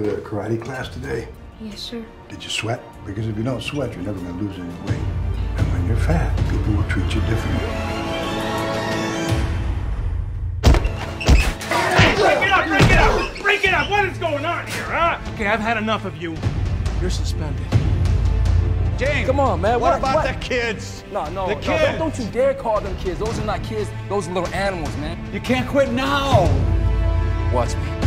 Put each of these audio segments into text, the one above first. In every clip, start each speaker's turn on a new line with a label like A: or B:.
A: go to karate class today?
B: Yes, sir.
A: Did you sweat? Because if you don't sweat, you're never going to lose any weight. And when you're fat, people will treat you differently.
C: Break it up! Break it up! Break it up! What is going on here, huh? Okay, I've had enough of you. You're suspended.
D: James,
E: Come on, man.
D: What,
E: What-
D: about
E: what?
D: the kids?
E: No, no,
D: The
E: no,
D: kids.
E: don't, don't you dare call them kids. Those are not kids. Those are little animals, man.
D: You can't quit now.
E: Watch me.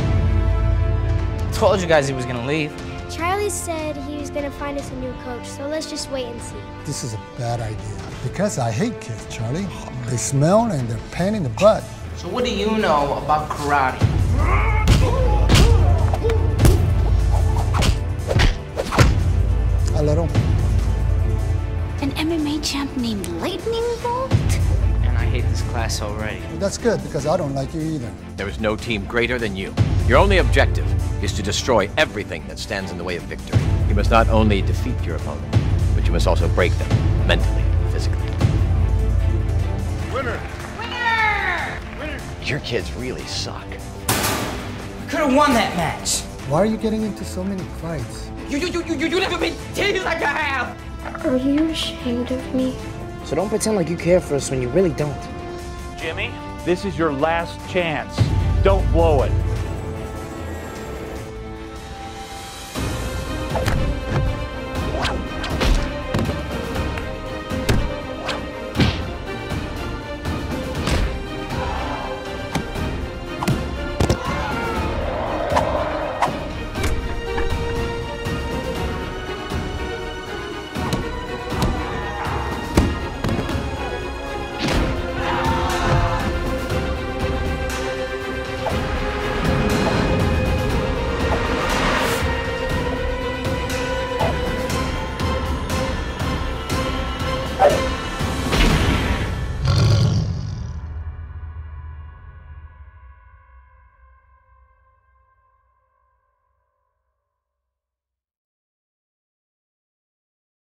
F: Told you guys he was gonna leave.
B: Charlie said he was gonna find us a new coach, so let's just wait and see.
G: This is a bad idea. Because I hate kids, Charlie. They smell and they're pain in the butt.
F: So what do you know about karate?
G: A little.
H: An MMA champ named Lightning Bolt?
F: And I hate this class already.
G: That's good because I don't like you either.
I: There is no team greater than you. Your only objective is to destroy everything that stands in the way of victory. You must not only defeat your opponent, but you must also break them mentally, physically.
C: Winner! Winner!
I: Your kids really suck.
F: Could have won that match.
G: Why are you getting into so many fights?
F: You you you you you never been teased like I have.
B: Are you ashamed of me?
F: So don't pretend like you care for us when you really don't.
C: Jimmy, this is your last chance. Don't blow it.